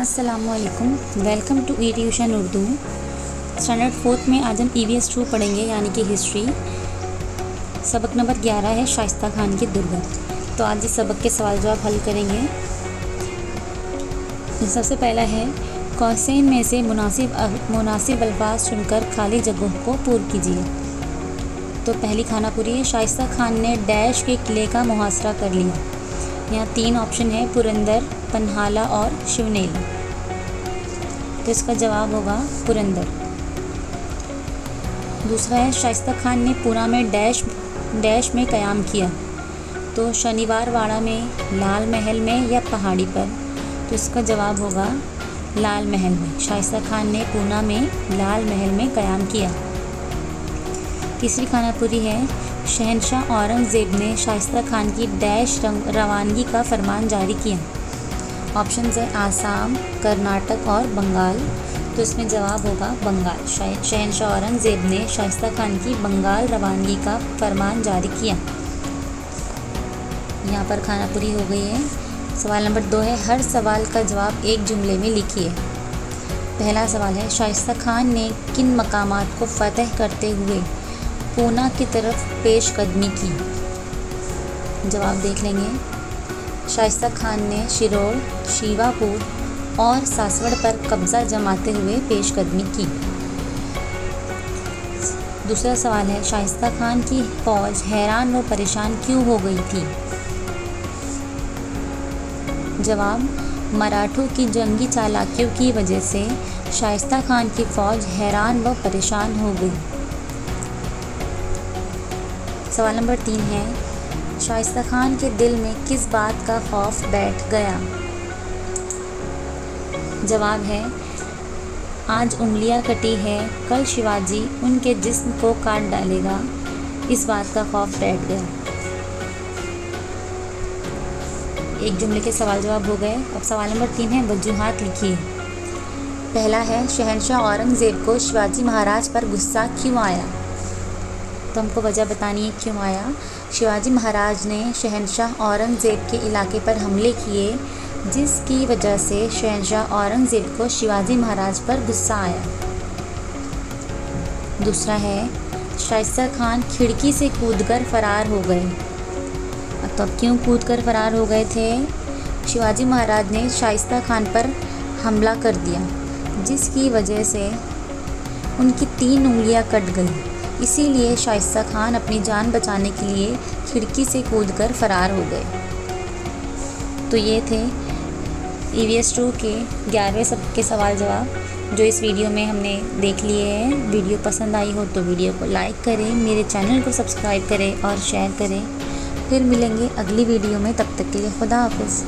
असलकुम welcome to e tuition Urdu standard fourth में आज हम ई वी एस टू पढ़ेंगे, यानी कि हिस्ट्री सबक नंबर ग्यारह है, शाइस्ता खान की दुर्गत. तो आज इस सबक के सवाल जवाब हल करेंगे. सबसे पहला है, कौसैन में से मुनासिब मुनासिब अल्फाज चुनकर खाली जगहों को पूर्ण कीजिए. तो पहली खाना पूरी है, शाइस्ता खान ने डैश के किले का मुहासरा कर लिया. यहाँ तीन ऑप्शन है, पुरंदर, पन्हाला और शिवनेली। तो इसका जवाब होगा पुरंदर। दूसरा है, शाइस्ता खान ने पूना में डैश डैश में क़याम किया। तो शनिवार वाड़ा में लाल महल में या पहाड़ी पर? तो इसका जवाब होगा लाल महल में। शाइस्ता खान ने पूना में लाल महल में क़याम किया। तीसरी खानापुरी है शहनशाह औरंगज़ेब ने शाइस्ता खान की डैश रवानगी का फरमान जारी किया। ऑप्शन है आसाम, कर्नाटक और बंगाल। तो इसमें जवाब होगा बंगाल। शहनशाह औरंगज़ेब ने शाइस्ता खान की बंगाल रवानगी का फरमान जारी किया। यहाँ पर खाना पूरी हो गई है। सवाल नंबर दो है, हर सवाल का जवाब एक जुमले में लिखिए। पहला सवाल है, शाइस्ता खान ने किन मकामात को फतह करते हुए पूना की तरफ़ पेश कदमी की। जवाब देख लेंगे। शाइस्ता खान ने शिरोल, शिवापुर और सासवड़ पर कब्ज़ा जमाते हुए पेशकदमी की। दूसरा सवाल है, शाइस्ता खान की फौज हैरान व परेशान क्यों हो गई थी? जवाब, मराठों की जंगी चालाकियों की वजह से शाइस्ता खान की फौज हैरान व परेशान हो गई। सवाल नंबर तीन है, शाइस्ता खान के दिल में किस बात का खौफ बैठ गया? जवाब है, आज उंगलियाँ कटी है, कल शिवाजी उनके जिस्म को काट डालेगा, इस बात का खौफ बैठ गया। एक जुमले के सवाल जवाब हो गए। अब सवाल नंबर तीन है, वजूहत लिखिए। पहला है, शहनशाह औरंगज़ेब को शिवाजी महाराज पर गुस्सा क्यों आया? तो हमको वजह बतानी है क्यों आया? शिवाजी महाराज ने शहनशाह औरंगज़ेब के इलाके पर हमले किए, जिसकी वजह से शहनशाह औरंगज़ेब को शिवाजी महाराज पर गुस्सा आया। दूसरा है, शाइस्ता खान खिड़की से कूदकर फरार हो गए। तो क्यों कूद कर फरार हो गए थे? शिवाजी महाराज ने शाइस्ता खान पर हमला कर दिया, जिसकी वजह से उनकी तीन उंगलियाँ कट गई। इसीलिए शाइस्ता खान अपनी जान बचाने के लिए खिड़की से कूदकर फरार हो गए। तो ये थे ई वी एस टू के ग्यारहवें सब के सवाल जवाब, जो इस वीडियो में हमने देख लिए हैं। वीडियो पसंद आई हो तो वीडियो को लाइक करें, मेरे चैनल को सब्सक्राइब करें और शेयर करें। फिर मिलेंगे अगली वीडियो में, तब तक के लिए खुदा हाफिज़।